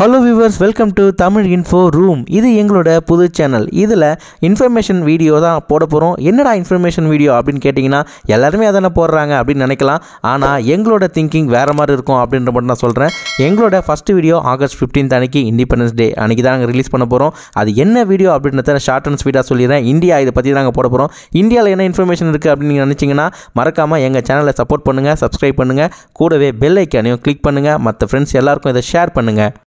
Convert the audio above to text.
Hello viewers welcome to Tamil info room இது எங்களோட புது சேனல் இதில் இன்ஃபர்மேஷன் வீடியோ தான் போட போகிறோம் என்னடா இன்ஃபர்மேஷன் வீடியோ அப்படின்னு கேட்டிங்கன்னா எல்லாருமே அதானே போடுறாங்க அப்படின்னு நினைக்கலாம். ஆனால் எங்களோட திங்கிங் வேறு மாதிரி இருக்கும் அப்படின்ற மட்டும் நான் சொல்கிறேன் எங்களோட ஃபஸ்ட்டு வீடியோ ஆகஸ்ட் ஃபிஃப்டீன்த் அன்றைக்கி இண்டிபெண்டன்ஸ் டே அன்றைக்கி தான் நாங்கள் ரிலீஸ் பண்ண போகிறோம் அது என்ன வீடியோ அப்படின்றத ஷார்ட் அண்ட் ஸ்வீட்டாக சொல்லிடுறேன். இந்தியா இதை பற்றி நாங்கள் போட போகிறோம் இந்தியாவில் என்ன இன்ஃபர்மேஷன் இருக்குது அப்படின்னு நீங்கள் நினச்சிங்கன்னா மறக்காமல் எங்கள் சேனலை சப்போர்ட் பண்ணுங்கள் சப்ஸ்கிரைப் பண்ணுங்கள் கூடவே பெல் ஐக்கானையும் கிளிக் பண்ணுங்கள் மற்ற ஃப்ரெண்ட்ஸ் எல்லாருக்கும் இதை ஷேர் பண்ணுங்கள்